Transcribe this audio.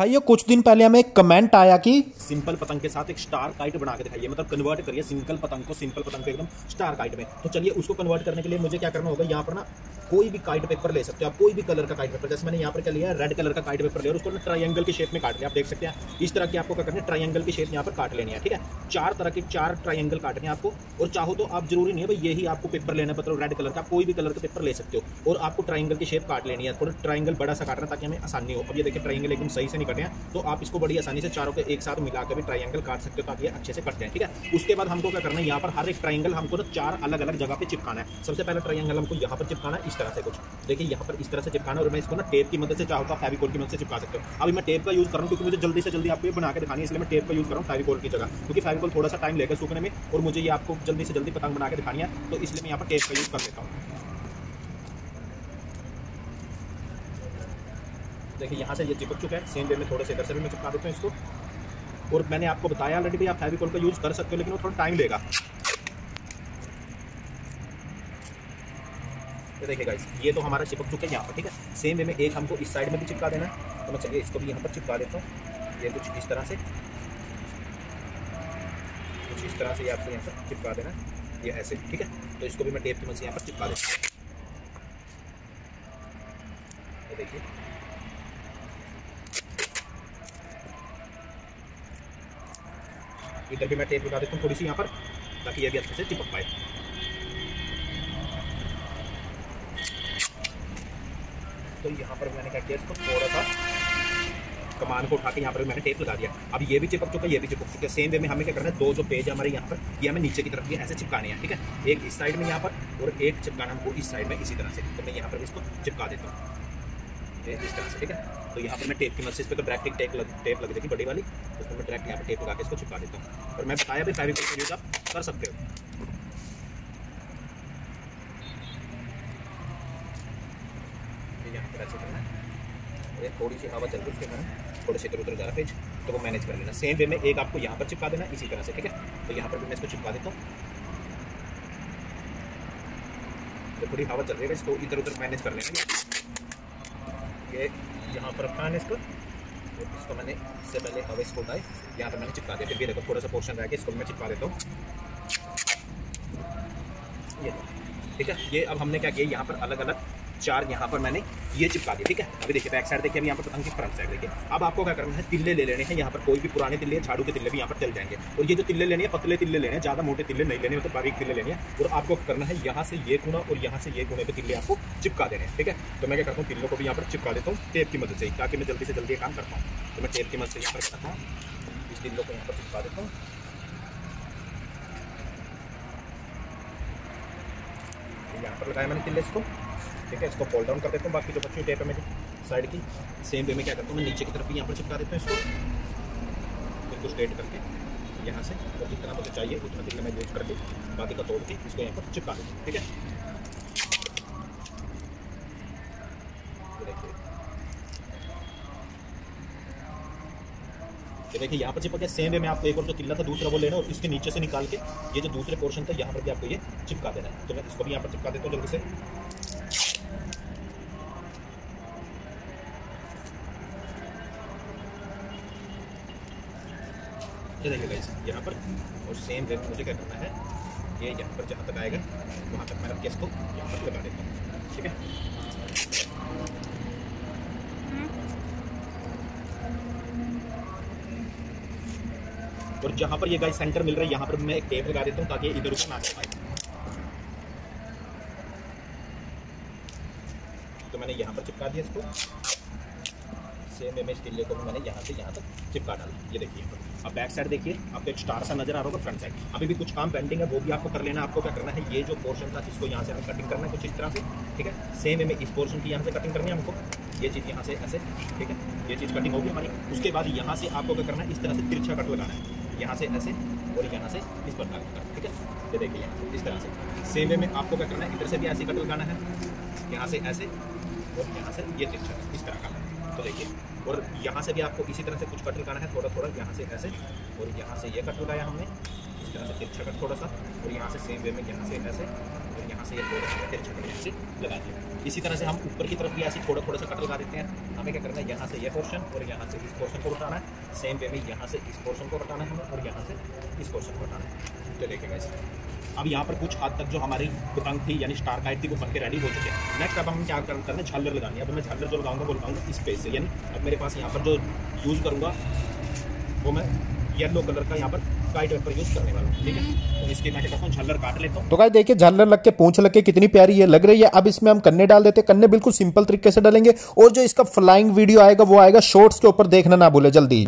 भाइयों कुछ दिन पहले हमें एक कमेंट आया कि सिंपल पतंग के साथ एक स्टार काइट बना के दिखाइए। मतलब कन्वर्ट करिए सिंपल पतंग को सिंपल पतंग को एकदम स्टार काइट में तो चलिए, उसको कन्वर्ट करने के लिए मुझे क्या करना होगा, यहाँ पर ना कोई भी काइट पेपर ले सकते हो आप, कोई भी कलर का काइट पेपर जैसे मैंने यहाँ पर क्या लिया रेड कलर का काइट पेपर लिया उसको ट्राइंगल की शेप में काट लिया। आप देख सकते हैं, इस तरह की आपको क्या करना है ट्राइंगल की शेप यहाँ पर काट लेनी है, ठीक है? चार तरह के, चार ट्राइंगल काटने आपको, और चाहो तो आप ज़रूरी नहीं है, भाई, यही आपको पेपर लेना मतलब रेड कलर का कोई भी कलर का पेपर ले सकते हो, और आपको ट्राइंगल की शेप काट लेनी है, थोड़ा ट्राइंगल बड़ा सा काटना ताकि हमें आसानी हो। अब ये देखिए ट्राइंगल एकदम सही से कटे हैं तो आप इसको बड़ी आसानी से चारों के एक साथ मिलाकर भी ट्राइंगल काट सकते हो ताकि ये अच्छे से कटते हैं, ठीक है? उसके बाद हमको क्या करना है, यहाँ पर हर एक ट्राइंगल हमको ना चार अलग अलग जगह पे चिपकाना है। सबसे पहले ट्राइंगल हमको यहाँ पर चिपकाना है, इस तरह से कुछ। देखिए, यहाँ पर इस तरह से चिपकाना और मैं इसको ना टेप की मदद से चाहूँ तो फेविकोल की मदद से चिपका सकते हो। अभी मैं टेप का यूज़ करूँ क्योंकि मुझे जल्दी से जल्दी आपको ये बना के दिखानी है, इसलिए मैं टेप का यूज़ करूँ फेविकोल की जगह। क्योंकि फेविकोल थोड़ा सा टाइम लेगा सूखने में और मुझे ये आपको जल्दी से जल्दी पतंग बना के दिखानी है तो इसलिए मैं यहाँ पर टेप का यूज़ कर लेता हूँ। देखिए, यहाँ से ये चिपक चुका है। सेम वे में थोड़े से इधर से भी मैं चिपका देता हूँ इसको। और मैंने आपको बताया ऑलरेडी भी, आप फेविकोल का यूज़ कर सकते हो, लेकिन वो थोड़ा टाइम लेगा। ये देखिए गाइस ये तो हमारा चिपक चुका है यहाँ पर, ठीक है? सेम वे में एक हमको इस साइड में भी चिपका देना है। तो मैं चलिए, इसको भी यहाँ पर चिपका देता हूँ। ये कुछ इस तरह से। कुछ इस तरह से ये आपको यहाँ पर चिपका देना है। ये ऐसे, ठीक है? तो इसको भी मैं टेप की मदद से यहाँ पर चिपका देता हूँ। देखिए। इधर भी मैं टेप लगा देता हूँ थोड़ी सी यहाँ पर, ताकि ये भी अच्छे से चिपक पाए। तो यहाँ पर मैंने क्या किया, इसको थोड़ा सा कमान को उठा के यहाँ पर मैंने टेप लगा दिया। अब ये भी चिपक चुका है, ये भी चिपक चुका है। सेम वे में हमें क्या करना है, दो जो पेज है हमारे यहाँ पर, ये हमें नीचे की तरफ़ ये ऐसे चिपकाने हैं, ठीक है? एक इस साइड में यहाँ पर और एक चिपकाना हमको इस साइड में इसी तरह से। तो मैं यहाँ पर इसको चिपका देता हूँ। इस तरह से, ठीक है? तो यहाँ पर मैं टेप की मदद से इस पर डायरेक्टिंग टेप लग टेप लग जाएगी बड़ी वाली। तो उसमें मैं डायरेक्ट यहाँ पर टेप लगा के इसको चिपका देता हूँ। और मैं बताया भी फेविकोल यूज़ आप कर सकते हो। थोड़ी सी हवा चल रही उसके थोड़े से इधर उधर जा पेज तो वो मैनेज कर लेना। सेम वे में एक आपको यहाँ पर चिपका देना, इसी तरह से, ठीक है? तो यहाँ पर भी मैं इसको चिपका देता हूँ। तो थोड़ी हवा चल रही है इसको इधर उधर मैनेज कर लेना। ये यहाँ पर रखा है इसको। तो इसको मैंने इससे पहले हवा इसको उठाए यहाँ पर मैंने चिपका दिया। फिर भी देखो, थोड़ा सा पोर्शन रह गया, इसको मैं चिपका देता हूँ। ये ठीक है? ये अब हमने क्या किया? यहाँ पर अलग अलग चार यहाँ पर मैंने ये चिपका दिया ठीक है? अभी देखिए बैक साइड देखिए, अभी यहाँ पर पतंग की फ्रंट साइड देखिए। अब आपको क्या करना है, तिल्ले ले लेने हैं, यहाँ पर कोई भी पुराने तिल्ले झाड़ू के तिल्ले भी यहाँ पर चल जाएँगे। और ये जो तिल्ले लेने हैं, पतले तिल्ले लेने हैं, ज़्यादा मोटे तिल्ले नहीं लेने मतलब बारीक तिल्ले लेने हैं। और आपको करना है, यहाँ से ये गुना और यहाँ से ये गुने पे तिल्ले आपको चिपका देने हैं, ठीक है? तो मैं क्या करता हूँ, तिल्लों को भी यहाँ पर चिपका देता हूँ टेप की मदद से ताकि मैं जल्दी से जल्दी काम करता हूँ तो मैं टेप की मदद से यहाँ पर करता हूँ, इस तिल्लों को यहाँ पर चिपका देता हूँ। यहाँ पर लगाया मैंने तिल्ले इसको। ठीक है, इसको फोल्ड डाउन कर देता हूँ। बाकी जो बच्ची टेप है मेरी साइड की सेम वे में क्या करता हूँ, मैं नीचे की तरफ़ भी यहाँ पर चिपका देता हूँ इसको। बिल्कुल स्ट्रेट करके यहाँ से, और जितना मुझे चाहिए, उतना दिन मैं यूज़ करके बाकी का तोड़ के इसको यहाँ पर चिपका देता हूँ, ठीक है? देखिए। यहाँ पर चिपक गया। सेम वे में आपको एक और जो किला था, दूसरा वो लेना, और इसके नीचे से निकाल के, ये जो दूसरे पोर्शन था, यहाँ पर भी आपको ये चिपका देना है। तो मैं इसको भी यहाँ पर चिपका देता हूँ जल्दी से। ये देखिए गाइस यहाँ पर, और सेम वे मुझे क्या करना है, ये यहाँ पर जहाँ तक आएगा, वहाँ तक मैं के इसको यहाँ पर लगा देता हूँ, ठीक है? और जहाँ पर ये गाइस सेंटर मिल रहा है, यहाँ पर मैं एक टेप लगा देता हूँ ताकि इधर उधर ना पाए तो मैंने यहाँ पर चिपका दिया इसको। सेम वे में इस टिल्ले को मैंने यहाँ से यहाँ तक चिपका डाला, ये देखिए। अब बैक साइड देखिए, आपको एक स्टार सा नज़र आ रहा होगा फ्रंट साइड अभी भी कुछ काम पेंडिंग है, वो भी आपको कर लेना आपको क्या करना है, ये जो पोर्शन था इसको यहाँ से हमें कटिंग करना है, कुछ इस तरह से, ठीक है? सेम वे में इस पोर्शन की यहाँ से कटिंग करनी है हमको। ये चीज़ यहाँ से ऐसे, ठीक है? ये चीज़ कटिंग होगी हमारी। उसके बाद यहाँ से आपको क्या करना है, इस तरह से तिरछा कट लगाना है। यहाँ से ऐसे और यहाँ से इस पर लगाना ठीक है? ये देखिए यहाँ इस तरह से। सेम में आपको क्या करना है, इधर से भी ऐसे कट लगाना है। यहाँ से ऐसे और यहाँ से ये तिरछा, इस तरह का। तो देखिए और यहाँ से भी आपको इसी तरह से कुछ कट लगाना है थोड़ा थोड़ा यहाँ से ऐसे और यहाँ से ये कट लगाया हमने। इस से तिरछा कर थोड़ा सा और यहाँ से सेम वे में, यहाँ से ऐसे, और यहाँ से ये थोड़ा सा तिरछा कर यहाँ से लगा दिया। इसी तरह से हम ऊपर की तरफ़ भी ऐसे थोड़ा थोड़ा सा कट लगा देते हैं। हमें क्या करना है? यहाँ से ये पोर्शन और यहाँ से इस पोर्शन को हटाना है। सेम वे में यहाँ से इस पोर्शन को हटाना है हमें, और यहाँ से इस पोर्शन को हटाना है। तो देखेगा वैसे अब यहाँ पर कुछ हद तक जो हमारी पतंग थी, यानी स्टार काइट थी, वो बन के रेडी हो चुके हैं। नेक्स्ट अब हम क्या कर करना है? झालर लगानी है। अब मैं झालर जो लगाऊँगा, वो लगाऊँगा इस पेज से। यानी अब मेरे पास यहाँ पर जो यूज़ करूँगा, वो मैं येलो कलर का यहाँ पर काइट पेपर यूज़ करने वाला। हूँ ठीक है? तो गाय मैं क्या करता हूँ झालर काट लेता हूँ। तो गाइस देखिए झालर लग के पूछ लग के कितनी प्यारी है लग रही है। अब इसमें हम कन्ने डाल देते हैं। कन्ने बिल्कुल सिंपल तरीके से डालेंगे। और जो इसका फ्लाइंग वीडियो आएगा वो आएगा शॉर्ट्स के ऊपर। देखना ना भूले जल्दी।